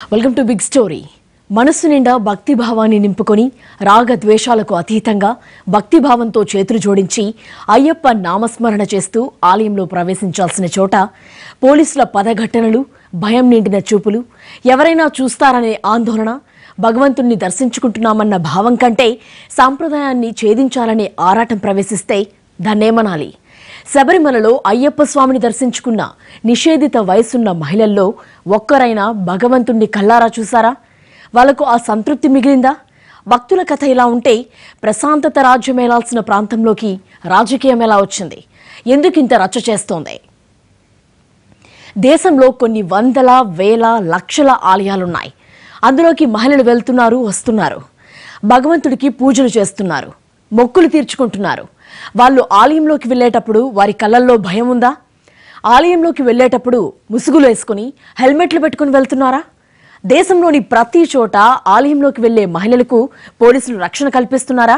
Welcome to big story మనస్సు నిండా భక్తి భావాన్ని నింపుకొని రాగ ద్వేషాలకు అతీతంగా భక్తి భావంతో చేతులు జోడించి అయ్యప్ప నామస్మరణ చేస్తూ ఆలయంలో ప్రవేశించాల్సిన చోట పోలీసుల పదఘట్టనలు భయం నిండిన చూపులు ఎవరైనా చూస్తారనే ఆందోళన భగవంతుణ్ణి దర్శించుకుంటున్నామన్న భావం కంటే సాంప్రదాయాన్ని ఛేదించాలనే ఆరాటం ప్రవేశిస్తే దాన్నేమనాలి శబరిమలలో అయ్యప్ప స్వామిని దర్శించుకున్న నిషేధిత వయసున్న మహిళల్లో ఒక్కరైనా భగవంతుణ్ణి కల్లారా చూసారా వాళ్ళకు ఆ సంతృప్తి మిగిలిందా? భక్తుల కథ ఇలా ఉంటే ప్రశాంతత రాజ్యమేలాల్సిన ప్రాంతంలోకి రాజకీయం ఎలా వచ్చింది? ఎందుకింత రచ్చ చేస్తోంది? దేశంలో కొన్ని వందల వేల లక్షల ఆలయాలున్నాయి. అందులోకి మహిళలు వెళ్తున్నారు వస్తున్నారు. భగవంతుడికి పూజలు చేస్తున్నారు. మొక్కులు తీర్చుకుంటున్నారు. వాళ్ళు ఆలయంలోకి వెళ్ళేటప్పుడు వారి కళ్ళల్లో భయం ఉందా? ఆలయంలోకి వెళ్ళేటప్పుడు ముసుగులు వేసుకుని హెల్మెట్లు పెట్టుకుని వెళ్తున్నారా? దేశంలోని ప్రతి చోట ఆలయంలోకి వెళ్ళే మహిళలకు పోలీసులు రక్షణ కల్పిస్తున్నారా?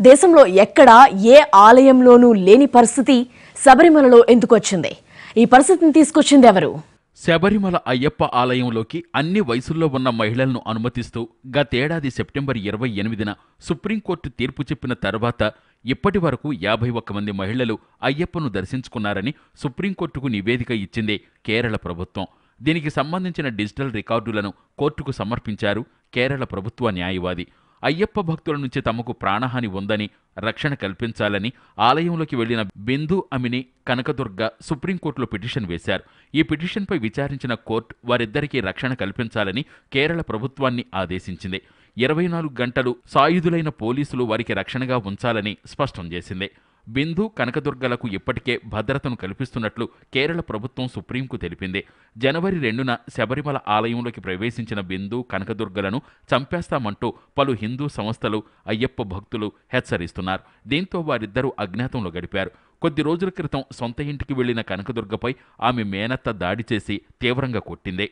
దేశంలో ఎక్కడ ఏ ఆలయంలోనూ లేని పరిస్థితి శబరిమలలో ఎందుకు వచ్చింది? ఈ పరిస్థితిని తీసుకొచ్చింది ఎవరు? శబరిమల అయ్యప్ప ఆలయంలోకి అన్ని వయసుల్లో ఉన్న మహిళలను అనుమతిస్తూ గతేడాది సెప్టెంబర్ ఇరవై ఎనిమిదిన సుప్రీంకోర్టు తీర్పు చెప్పిన తర్వాత ఇప్పటి వరకు యాభై ఒక్క మంది మహిళలు అయ్యప్పను దర్శించుకున్నారని సుప్రీంకోర్టుకు నివేదిక ఇచ్చింది కేరళ ప్రభుత్వం. దీనికి సంబంధించిన డిజిటల్ రికార్డులను కోర్టుకు సమర్పించారు కేరళ ప్రభుత్వ న్యాయవాది. అయ్యప్ప భక్తుల నుంచి తమకు ప్రాణహాని ఉందని రక్షణ కల్పించాలని ఆలయంలోకి వెళ్ళిన బిందు అమిని కనకదుర్గ సుప్రీంకోర్టులో పిటిషన్ వేశారు. ఈ పిటిషన్పై విచారించిన కోర్టు వారిద్దరికీ రక్షణ కల్పించాలని కేరళ ప్రభుత్వాన్ని ఆదేశించింది. ఇరవై నాలుగు గంటలు సాయుధులైన పోలీసులు వారికి రక్షణగా ఉంచాలని స్పష్టం చేసింది. బిందు కనకదుర్గలకు ఇప్పటికే భద్రతను కల్పిస్తున్నట్లు కేరళ ప్రభుత్వం సుప్రీంకు తెలిపింది. జనవరి రెండున శబరిమల ఆలయంలోకి ప్రవేశించిన బిందు కనకదుర్గలను చంపేస్తామంటూ పలు హిందూ సంస్థలు అయ్యప్ప భక్తులు హెచ్చరిస్తున్నారు. దీంతో వారిద్దరూ అజ్ఞాతంలో గడిపారు. కొద్ది రోజుల క్రితం సొంత ఇంటికి వెళ్ళిన కనకదుర్గపై ఆమె మేనత్త దాడి చేసి తీవ్రంగా కొట్టింది.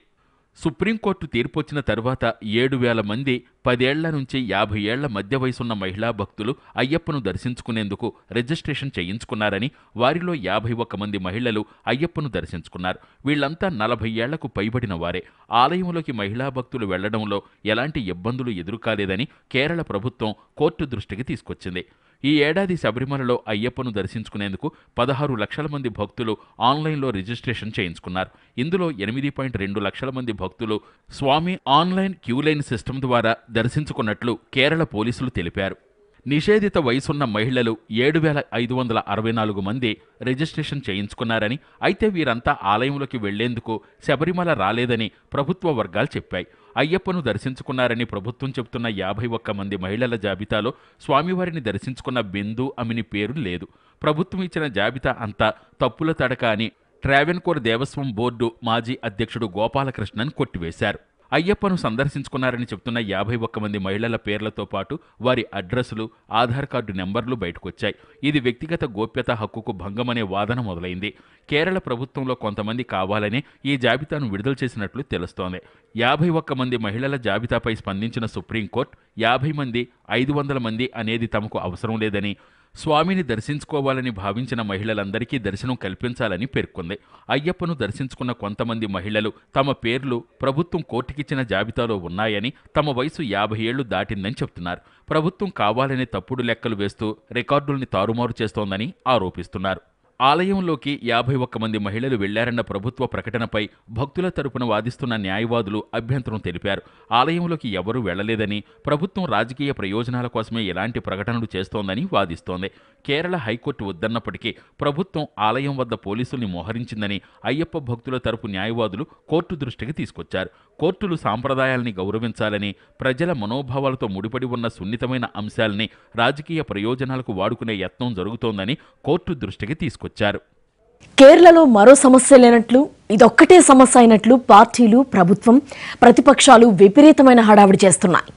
సుప్రీంకోర్టు తీర్పొచ్చిన తరువాత ఏడు వేల మంది పదేళ్ళ నుంచి యాభై ఏళ్ళ మధ్య వయసున్న మహిళా భక్తులు అయ్యప్పను దర్శించుకునేందుకు రిజిస్ట్రేషన్ చేయించుకున్నారని వారిలో యాభై ఒక్క మంది మహిళలు అయ్యప్పను దర్శించుకున్నారు. వీళ్ళంతా నలభై ఏళ్ళకు పైబడిన వారే. ఆలయంలోకి మహిళా భక్తులు వెళ్ళడంలో ఎలాంటి ఇబ్బందులు ఎదురుకాలేదని కేరళ ప్రభుత్వం కోర్టు దృష్టికి తీసుకొచ్చింది. ఈ ఏడాది శబరిమలలో అయ్యప్పను దర్శించుకునేందుకు పదహారు లక్షల మంది భక్తులు ఆన్లైన్లో రిజిస్ట్రేషన్ చేయించుకున్నారు. ఇందులో ఎనిమిది పాయింట్ రెండు లక్షల మంది భక్తులు స్వామి ఆన్లైన్ క్యూలైన్ సిస్టమ్ ద్వారా దర్శించుకున్నట్లు కేరళ పోలీసులు తెలిపారు. నిషేధిత వయసున్న మహిళలు ఏడు వేల ఐదు వందల అరవై నాలుగు మంది రిజిస్ట్రేషన్ చేయించుకున్నారని అయితే వీరంతా ఆలయంలోకి వెళ్ళేందుకు శబరిమల రాలేదని ప్రభుత్వ వర్గాలు చెప్పాయి. అయ్యప్పను దర్శించుకున్నారని ప్రభుత్వం చెబుతున్న యాభై ఒక్క మంది మహిళల జాబితాలో స్వామివారిని దర్శించుకున్న బిందు అమిని పేరు లేదు. ప్రభుత్వం ఇచ్చిన జాబితా అంతా తప్పుల తడక అని ట్రావెన్కోర్ దేవస్వం బోర్డు మాజీ అధ్యక్షుడు గోపాలకృష్ణన్ కొట్టివేశారు. అయ్యప్పను సందర్శించుకున్నారని చెప్తున్న యాభై ఒక్క మంది మహిళల పేర్లతో పాటు వారి అడ్రస్లు ఆధార్ కార్డు నెంబర్లు బయటకొచ్చాయి. ఇది వ్యక్తిగత గోప్యత హక్కుకు భంగమనే వాదన మొదలైంది. కేరళ ప్రభుత్వంలో కొంతమంది కావాలనే ఈ జాబితాను విడుదల చేసినట్లు తెలుస్తోంది. యాభై ఒక్క మంది మహిళల జాబితాపై స్పందించిన సుప్రీంకోర్టు యాభై మంది ఐదు వందల మంది అనేది తమకు అవసరం లేదని స్వామిని దర్శించుకోవాలని భావించిన మహిళలందరికీ దర్శనం కల్పించాలని పేర్కొంది. అయ్యప్పను దర్శించుకున్న కొంతమంది మహిళలు తమ పేర్లు ప్రభుత్వం కోర్టుకిచ్చిన జాబితాలో ఉన్నాయని తమ వయసు యాభై ఏళ్ళు దాటిందని చెబుతున్నారు. ప్రభుత్వం కావాలనే తప్పుడు లెక్కలు వేస్తూ రికార్డుల్ని తారుమారు చేస్తోందని ఆరోపిస్తున్నారు. ఆలయంలోకి యాభై ఒక్క మంది మహిళలు వెళ్ళారన్న ప్రభుత్వ ప్రకటనపై భక్తుల తరపున వాదిస్తున్న న్యాయవాదులు అభ్యంతరం తెలిపారు. ఆలయంలోకి ఎవరూ వెళ్ళలేదని ప్రభుత్వం రాజకీయ ప్రయోజనాల కోసమే ఎలాంటి ప్రకటనలు చేస్తోందని వాదిస్తోంది. కేరళ హైకోర్టు వద్దన్నప్పటికీ ప్రభుత్వం ఆలయం వద్ద పోలీసుల్ని మోహరించిందని అయ్యప్ప భక్తుల తరపు న్యాయవాదులు కోర్టు దృష్టికి తీసుకొచ్చారు. కోర్టులు సాంప్రదాయాల్ని గౌరవించాలని ప్రజల మనోభావాలతో ముడిపడి ఉన్న సున్నితమైన అంశాల్ని రాజకీయ ప్రయోజనాలకు వాడుకునే యత్నం జరుగుతోందని కోర్టు దృష్టికి తీసుకొచ్చారు కేరళలో మరో సమస్య లేనట్లు ఇదొక్కటే సమస్య అయినట్లు పార్టీలు ప్రభుత్వం ప్రతిపక్షాలు విపరీతమైన హడావిడి చేస్తున్నాయి.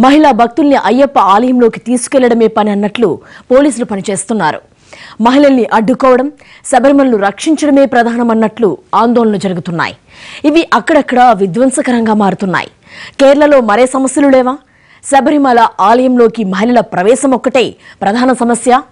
మహిళా భక్తుల్ని అయ్యప్ప ఆలయంలోకి తీసుకెళ్ళడమే పని అన్నట్లు పోలీసులు పనిచేస్తున్నారు. మహిళల్ని అడ్డుకోవడం శబరిమలను రక్షించడమే ప్రధానమన్నట్లు ఆందోళనలు జరుగుతున్నాయి. ఇవి అక్కడక్కడ విధ్వంసకరంగా మారుతున్నాయి. కేరళలో మరే సమస్యలు లేవా? శబరిమల ఆలయంలోకి మహిళల ప్రవేశం ఒక్కటే ప్రధాన సమస్య.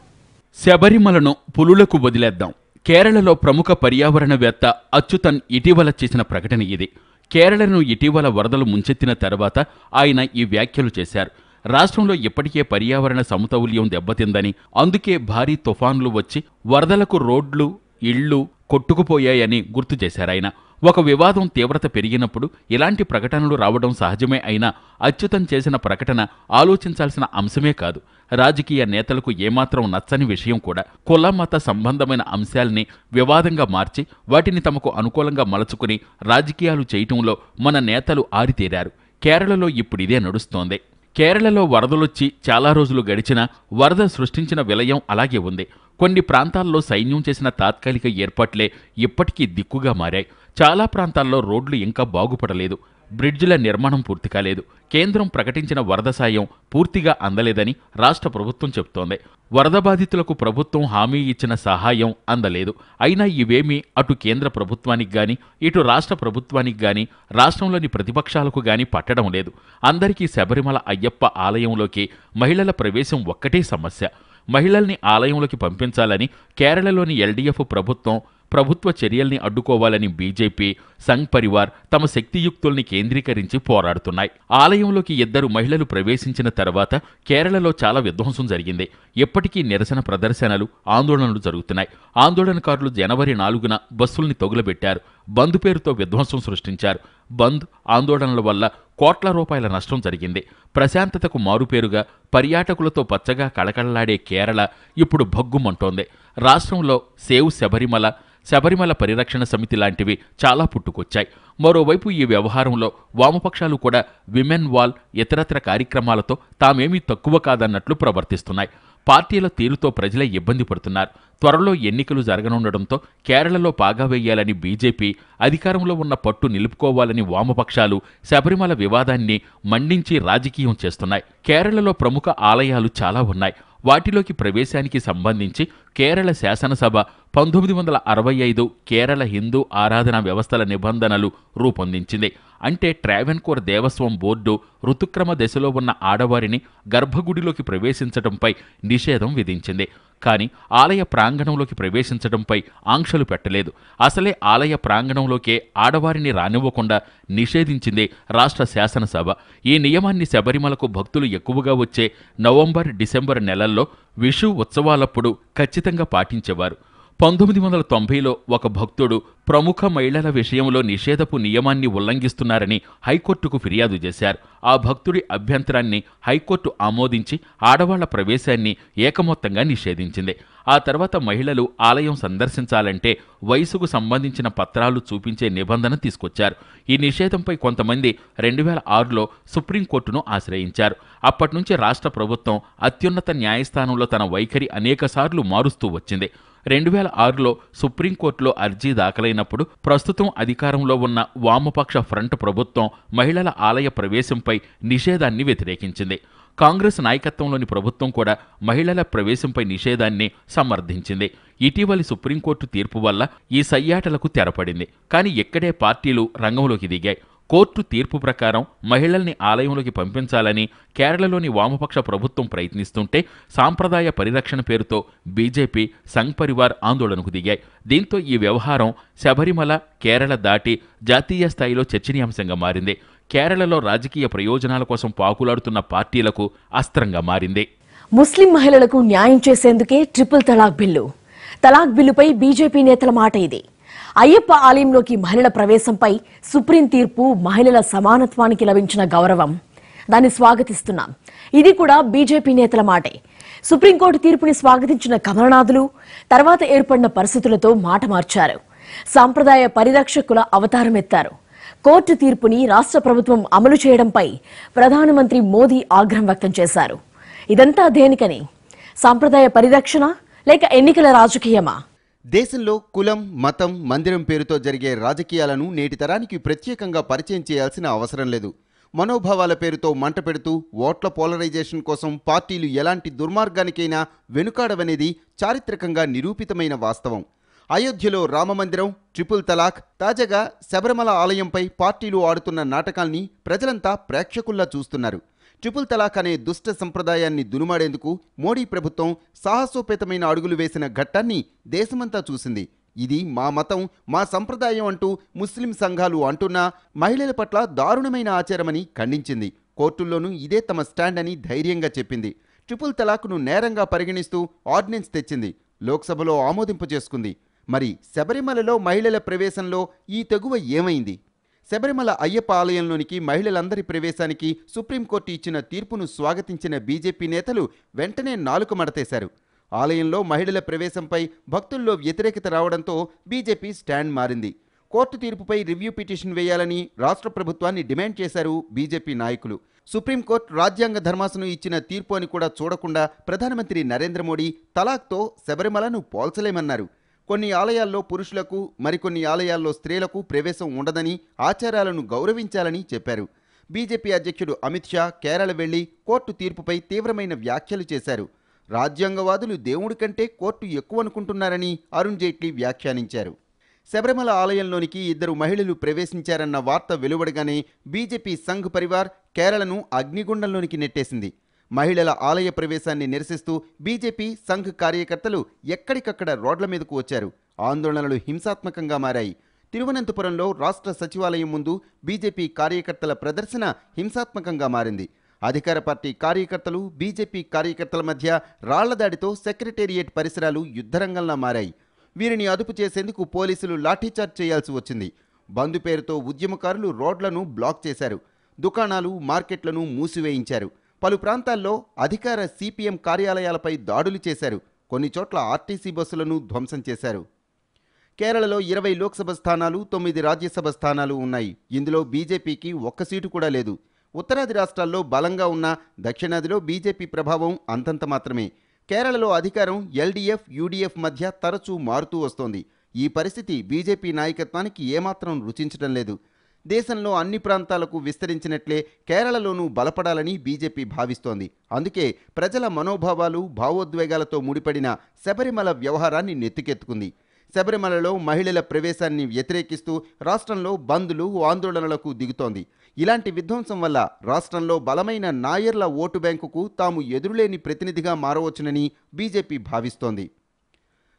శబరిమలను పులులకు వదిలేద్దాం. కేరళలో ప్రముఖ పర్యావరణవేత్త అచ్యుతన్ ఇటీవల చేసిన ప్రకటన ఇది. కేరళను ఇటీవల వరదలు ముంచెత్తిన తర్వాత ఆయన ఈ వ్యాఖ్యలు చేశారు. రాష్ట్రంలో ఇప్పటికే పర్యావరణ సమతౌల్యం దెబ్బతిందని అందుకే భారీ తుఫాన్లు వచ్చి వరదలకు రోడ్లు ఇళ్ళు కొట్టుకుపోయాయని గుర్తు చేశారాయన. ఒక వివాదం తీవ్రత పెరిగినప్పుడు ఇలాంటి ప్రకటనలు రావడం సహజమే అయినా అచ్యుతం చేసిన ప్రకటన ఆలోచించాల్సిన అంశమే కాదు. రాజకీయ నేతలకు ఏమాత్రం నచ్చని విషయం కూడా కుల మత సంబంధమైన అంశాల్ని వివాదంగా మార్చి వాటిని తమకు అనుకూలంగా మలచుకుని రాజకీయాలు చేయటంలో మన నేతలు ఆరితేరారు. కేరళలో ఇప్పుడు ఇదే నడుస్తోంది. కేరళలో వరదలొచ్చి చాలా రోజులు గడిచినా వరద సృష్టించిన విలయం అలాగే ఉంది. కొన్ని ప్రాంతాల్లో సైన్యం చేసిన తాత్కాలిక ఏర్పాట్లే ఇప్పటికీ దిక్కుగా మారాయి. చాలా ప్రాంతాల్లో రోడ్లు ఇంకా బాగుపడలేదు. బ్రిడ్జిల నిర్మాణం పూర్తి కాలేదు. కేంద్రం ప్రకటించిన వరద సాయం పూర్తిగా అందలేదని రాష్ట్ర ప్రభుత్వం చెబుతోంది. వరద బాధితులకు ప్రభుత్వం హామీ ఇచ్చిన సహాయం అందలేదు. అయినా ఇవేమీ అటు కేంద్ర ప్రభుత్వానికి గాని ఇటు రాష్ట్ర ప్రభుత్వానికి గాని రాష్ట్రంలోని ప్రతిపక్షాలకు గాని పట్టడం లేదు. అందరికీ శబరిమల అయ్యప్ప ఆలయంలోకి మహిళల ప్రవేశం ఒక్కటే సమస్య. మహిళల్ని ఆలయంలోకి పంపించాలని కేరళలోని ఎల్డీఎఫ్ ప్రభుత్వం ప్రభుత్వ చర్యల్ని అడ్డుకోవాలని బీజేపీ సంఘ్ పరివార్ తమ శక్తియుక్తుల్ని కేంద్రీకరించి పోరాడుతున్నాయి. ఆలయంలోకి ఇద్దరు మహిళలు ప్రవేశించిన తర్వాత కేరళలో చాలా విధ్వంసం జరిగింది. ఇప్పటికీ నిరసన ప్రదర్శనలు ఆందోళనలు జరుగుతున్నాయి. ఆందోళనకారులు జనవరి నాలుగున బస్సుల్ని తగులబెట్టారు. బంద్ పేరుతో విధ్వంసం సృష్టించారు. బంద్ ఆందోళనల వల్ల కోట్ల రూపాయల నష్టం జరిగింది. ప్రశాంతతకు మారుపేరుగా పర్యాటకులతో పచ్చగా కళకళలాడే కేరళ ఇప్పుడు భగ్గుమంటోంది. రాష్ట్రంలో సేవ్ శబరిమల శబరిమల పరిరక్షణ సమితి లాంటివి చాలా పుట్టుకొచ్చాయి. మరోవైపు ఈ వ్యవహారంలో వామపక్షాలు కూడా విమెన్ వాల్ ఇతరత్ర కార్యక్రమాలతో తామేమీ తక్కువ కాదన్నట్లు ప్రవర్తిస్తున్నాయి. పార్టీల తీరుతో ప్రజలే ఇబ్బంది పడుతున్నారు. త్వరలో ఎన్నికలు జరగనుండడంతో కేరళలో పాగా వేయాలని బీజేపీ అధికారంలో ఉన్న పట్టు నిలుపుకోవాలని వామపక్షాలు శబరిమల వివాదాన్ని మండించి రాజకీయం చేస్తున్నాయి. కేరళలో ప్రముఖ ఆలయాలు చాలా ఉన్నాయి. వాటిలోకి ప్రవేశానికి సంబంధించి కేరళ శాసనసభ పంతొమ్మిది వందల అరవై ఐదు కేరళ హిందూ ఆరాధనా వ్యవస్థల నిబంధనలు రూపొందించింది. అంటే ట్రావెన్కోర్ దేవస్వం బోర్డు ఋతుక్రమ దశలో ఉన్న ఆడవారిని గర్భగుడిలోకి ప్రవేశించడంపై నిషేధం విధించింది. కానీ ఆలయ ప్రాంగణంలోకి ప్రవేశించడంపై ఆంక్షలు పెట్టలేదు. అసలే ఆలయ ప్రాంగణంలోకే ఆడవారిని రానివ్వకుండా నిషేధించింది రాష్ట్ర శాసనసభ. ఈ నియమాన్ని శబరిమలకు భక్తులు ఎక్కువగా వచ్చే నవంబర్ డిసెంబర్ నెలల్లో విషు ఉత్సవాలప్పుడు ఖచ్చితంగా పాటించేవారు. పంతొమ్మిది వందల తొంభైలో ఒక భక్తుడు ప్రముఖ మహిళల విషయంలో నిషేధపు నియమాన్ని ఉల్లంఘిస్తున్నారని హైకోర్టుకు ఫిర్యాదు చేశారు. ఆ భక్తుడి అభ్యంతరాన్ని హైకోర్టు ఆమోదించి ఆడవాళ్ళ ప్రవేశాన్ని ఏకమొత్తంగా నిషేధించింది. ఆ తర్వాత మహిళలు ఆలయం సందర్శించాలంటే వయసుకు సంబంధించిన పత్రాలు చూపించే నిబంధన తీసుకొచ్చారు. ఈ నిషేధంపై కొంతమంది రెండు వేల ఆరులో సుప్రీంకోర్టును ఆశ్రయించారు. అప్పటి నుంచి రాష్ట్ర ప్రభుత్వం అత్యున్నత న్యాయస్థానంలో తన వైఖరి అనేకసార్లు మారుస్తూ వచ్చింది. రెండు వేల ఆరులో సుప్రీంకోర్టులో అర్జీ దాఖలైనప్పుడు ప్రస్తుతం అధికారంలో ఉన్న వామపక్ష ఫ్రంట్ ప్రభుత్వం మహిళల ఆలయ ప్రవేశంపై నిషేధాన్ని వ్యతిరేకించింది. కాంగ్రెస్ నాయకత్వంలోని ప్రభుత్వం కూడా మహిళల ప్రవేశంపై నిషేధాన్ని సమర్థించింది. ఇటీవలి సుప్రీంకోర్టు తీర్పు వల్ల ఈ సయ్యాటలకు తెరపడింది. కానీ ఎక్కడే పార్టీలు రంగంలోకి దిగాయి. కోర్టు తీర్పు ప్రకారం మహిళల్ని ఆలయంలోకి పంపించాలని కేరళలోని వామపక్ష ప్రభుత్వం ప్రయత్నిస్తుంటే సాంప్రదాయ పరిరక్షణ పేరుతో బీజేపీ సంఘ్ పరివార్ ఆందోళనకు దిగాయి. దీంతో ఈ వ్యవహారం శబరిమల కేరళ దాటి జాతీయ స్థాయిలో చర్చనీయాంశంగా మారింది. కేరళలో రాజకీయ ప్రయోజనాల కోసం పాకులాడుతున్న పార్టీలకు అస్త్రంగా మారింది. ముస్లిం మహిళలకు న్యాయం చేసేందుకే ట్రిపుల్ తలాక్ బిల్లు. తలాక్ బిల్లుపై బీజేపీ నేతల మాట ఇది. అయ్యప్ప ఆలయంలోకి మహిళల ప్రవేశంపై సుప్రీం తీర్పు మహిళల సమానత్వానికి లభించిన గౌరవం. దాన్ని స్వాగతిస్తున్నాం ఇది కూడా బీజేపీ నేతల మాటే. సుప్రీంకోర్టు తీర్పుని స్వాగతించిన కమలనాథులు తర్వాత ఏర్పడిన పరిస్థితులతో మాట మార్చారు. సాంప్రదాయ పరిరక్షకుల అవతారం ఎత్తారు. కోర్టు తీర్పుని రాష్ట్ర ప్రభుత్వం అమలు చేయడంపై ప్రధానమంత్రి మోదీ ఆగ్రహం వ్యక్తం చేశారు. ఇదంతా దేనికని? సాంప్రదాయ పరిరక్షణ లేక ఎన్నికల రాజకీయమా? దేశంలో కులం మతం మందిరం పేరుతో జరిగే రాజకీయాలను నేటి తరానికి ప్రత్యేకంగా పరిచయం చేయాల్సిన అవసరం లేదు. మనోభావాల పేరుతో మంట పెడుతూ ఓట్ల పోలరైజేషన్ కోసం పార్టీలు ఎలాంటి దుర్మార్గానికైనా వెనుకాడవనేది చారిత్రకంగా నిరూపితమైన వాస్తవం. అయోధ్యలో రామమందిరం ట్రిపుల్ తలాక్ తాజాగా శబరిమల ఆలయంపై పార్టీలు ఆడుతున్న నాటకాల్ని ప్రజలంతా ప్రేక్షకుల్లా చూస్తున్నారు. ట్రిపుల్ తలాక్ అనే దుష్ట సంప్రదాయాన్ని దునుమాడేందుకు మోడీ ప్రభుత్వం సాహసోపేతమైన అడుగులు వేసిన ఘట్టాన్ని దేశమంతా చూసింది. ఇది మా మతం మా సంప్రదాయం అంటూ ముస్లిం సంఘాలు అంటున్నా మహిళల పట్ల దారుణమైన ఆచారమని ఖండించింది. కోర్టుల్లోనూ ఇదే తమ స్టాండ్ అని ధైర్యంగా చెప్పింది. ట్రిపుల్ తలాక్ను నేరంగా పరిగణిస్తూ ఆర్డినెన్స్ తెచ్చింది. లోక్సభలో ఆమోదింపు చేసుకుంది మరి శబరిమలలో మహిళల ప్రవేశంలో ఈ తెగువ ఏమైంది? శబరిమల అయ్యప్ప ఆలయంలోనికి మహిళలందరి ప్రవేశానికి సుప్రీంకోర్టు ఇచ్చిన తీర్పును స్వాగతించిన బీజేపీ నేతలు వెంటనే నాలుక మడతేశారు. ఆలయంలో మహిళల ప్రవేశంపై భక్తుల్లో వ్యతిరేకత రావడంతో బీజేపీ స్టాండ్ మారింది. కోర్టు తీర్పుపై రివ్యూ పిటిషన్ వేయాలని రాష్ట్ర ప్రభుత్వాన్ని డిమాండ్ చేశారు బీజేపీ నాయకులు. సుప్రీంకోర్టు రాజ్యాంగ ధర్మాసనం ఇచ్చిన తీర్పు అని కూడా చూడకుండా ప్రధానమంత్రి నరేంద్ర మోడీ తలాక్తో శబరిమలను పోల్చలేమన్నారు. కొన్ని ఆలయాల్లో పురుషులకు మరికొన్ని ఆలయాల్లో స్త్రీలకు ప్రవేశం ఉండదని ఆచారాలను గౌరవించాలని చెప్పారు. బీజేపీ అధ్యక్షుడు అమిత్ షా కేరళ వెళ్ళి కోర్టు తీర్పుపై తీవ్రమైన వ్యాఖ్యలు చేశారు. రాజ్యాంగవాదులు దేవుడి కంటే కోర్టు ఎక్కువ అనుకుంటున్నారని అరుణ్ జైట్లీ వ్యాఖ్యానించారు. శబరిమల ఆలయంలోనికి ఇద్దరు మహిళలు ప్రవేశించారన్న వార్త వెలువడగానే బీజేపీ సంఘ్ పరివార్ కేరళను అగ్నిగుండంలోనికి నెట్టేసింది. మహిళల ఆలయ ప్రవేశాన్ని నిరసిస్తూ బీజేపీ సంఘ్ కార్యకర్తలు ఎక్కడికక్కడ రోడ్ల మీదకు వచ్చారు. ఆందోళనలు హింసాత్మకంగా మారాయి. తిరువనంతపురంలో రాష్ట్ర సచివాలయం ముందు బీజేపీ కార్యకర్తల ప్రదర్శన హింసాత్మకంగా మారింది. అధికార పార్టీ కార్యకర్తలు బీజేపీ కార్యకర్తల మధ్య రాళ్ళదాడితో సెక్రటేరియట్ పరిసరాలు యుద్ధరంగంలా మారాయి. వీరిని అదుపు చేసేందుకు పోలీసులు లాఠీచార్జ్ చేయాల్సి వచ్చింది. బంద్ పేరుతో ఉద్యమకారులు రోడ్లను బ్లాక్ చేశారు. దుకాణాలు మార్కెట్లను మూసివేయించారు. పలు ప్రాంతాల్లో అధికార సిపిఎం కార్యాలయాలపై దాడులు చేశారు. కొన్ని చోట్ల ఆర్టీసీ బస్సులను ధ్వంసం చేశారు. కేరళలో ఇరవై లోక్సభ స్థానాలు తొమ్మిది రాజ్యసభ స్థానాలు ఉన్నాయి. ఇందులో బీజేపీకి ఒక్క సీటు కూడా లేదు. ఉత్తరాది రాష్ట్రాల్లో బలంగా ఉన్న దక్షిణాదిలో బీజేపీ ప్రభావం అంతంత మాత్రమే. కేరళలో అధికారం ఎల్డీఎఫ్ యూడీఎఫ్ మధ్య తరచూ మారుతూ వస్తోంది. ఈ పరిస్థితి బీజేపీ నాయకత్వానికి ఏమాత్రం రుచించడం లేదు. దేశంలో అన్ని ప్రాంతాలకు విస్తరించినట్లే కేరళలోనూ బలపడాలని బీజేపీ భావిస్తోంది. అందుకే ప్రజల మనోభావాలు భావోద్వేగాలతో ముడిపడిన శబరిమల వ్యవహారాన్ని నెత్తికెత్తుకుంది. శబరిమలలో మహిళల ప్రవేశాన్ని వ్యతిరేకిస్తూ రాష్ట్రంలో బంద్లు ఆందోళనలకు దిగుతోంది. ఇలాంటి విధ్వంసం వల్ల రాష్ట్రంలో బలమైన నాయర్ల ఓటు బ్యాంకుకు తాము ఎదురులేని ప్రతినిధిగా మారవచ్చునని బీజేపీ భావిస్తోంది.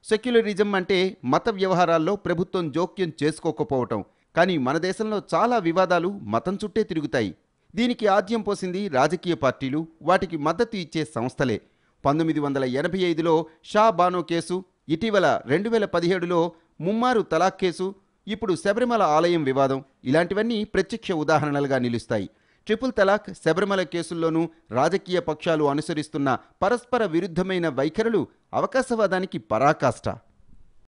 సెక్యులరిజం అంటే మత వ్యవహారాల్లో ప్రభుత్వం జోక్యం చేసుకోకపోవటం. కానీ మన దేశంలో చాలా వివాదాలు మతం చుట్టే తిరుగుతాయి. దీనికి ఆద్యం పోసింది రాజకీయ పార్టీలు వాటికి మద్దతు ఇచ్చే సంస్థలే. పంతొమ్మిది వందల ఎనభై ఐదులో షా బానో కేసు ఇటీవల రెండు వేల పదిహేడులో ముమ్మారు తలాక్ కేసు ఇప్పుడు శబరిమల ఆలయం వివాదం ఇలాంటివన్నీ ప్రత్యక్ష ఉదాహరణలుగా నిలుస్తాయి. ట్రిపుల్ తలాక్ శబరిమల కేసుల్లోనూ రాజకీయ పక్షాలు అనుసరిస్తున్న పరస్పర విరుద్ధమైన వైఖరులు అవకాశవాదానికి పరాకాష్ట.